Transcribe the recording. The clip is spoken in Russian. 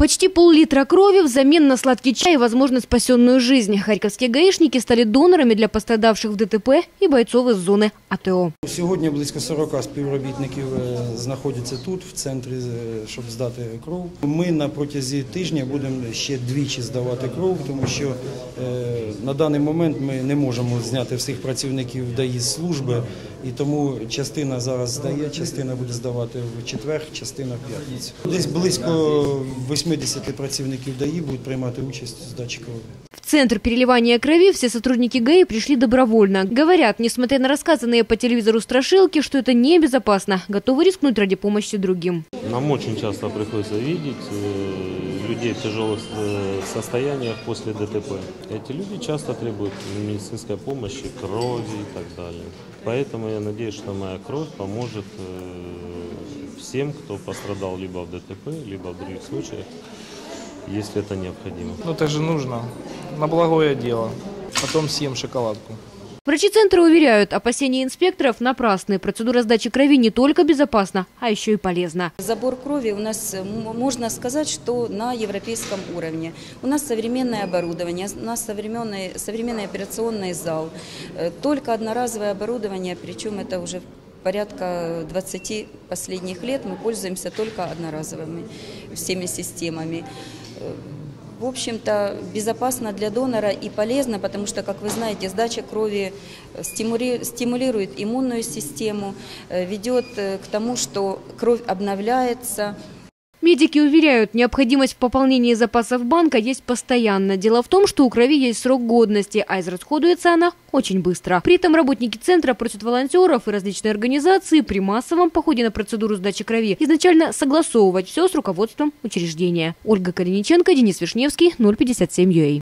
Почти пол-литра крови взамен на сладкий чай и, возможно, спасенную жизнь. Харьковские гаишники стали донорами для пострадавших в ДТП и бойцов из зоны АТО. Сьогодні близько 40 співробітників е, знаходяться тут, в центрі, е, щоб здати кров. Ми на протязі тижня будемо ще двічі здавати кров, тому що е, на даний момент ми не можемо зняти всіх працівників ДАІ з служби, і тому частина зараз здає, частина буде здавати в четвер, частина в п'ятницю. Десь близько 80 працівників ДАІ будуть приймати участь в здачі крові. В центр переливания крови все сотрудники ГАИ пришли добровольно. Говорят, несмотря на рассказанные по телевизору страшилки, что это небезопасно, готовы рискнуть ради помощи другим. Нам очень часто приходится видеть э, людей в тяжелых э, состояниях после ДТП. Эти люди часто требуют медицинской помощи, крови и так далее. Поэтому я надеюсь, что моя кровь поможет э, всем, кто пострадал либо в ДТП, либо в других случаях, если это необходимо. Ну это же нужно. На благое дело. Потом съем шоколадку. Врачи центра уверяют, опасения инспекторов напрасны. Процедура сдачи крови не только безопасна, а еще и полезна. Забор крови у нас, можно сказать, что на европейском уровне. У нас современное оборудование, у нас современный, современный операционный зал. Э, Только одноразовое оборудование, причем это уже порядка 20 последних лет мы пользуемся только одноразовыми всеми системами. В общем-то, безопасно для донора и полезно, потому что, как вы знаете, сдача крови э, стимули- стимулирует иммунную систему, э, ведет э, к тому, что кровь обновляется, Медики уверяют, необходимость в пополнении запасов банка есть постоянно. Дело в том, что у крови есть срок годности, а израсходуется она очень быстро. При этом работники центра просят волонтеров и различные организации при массовом походе на процедуру сдачи крови изначально согласовывать все с руководством учреждения. Ольга Калиниченко, Денис Вишневский, 057 UA.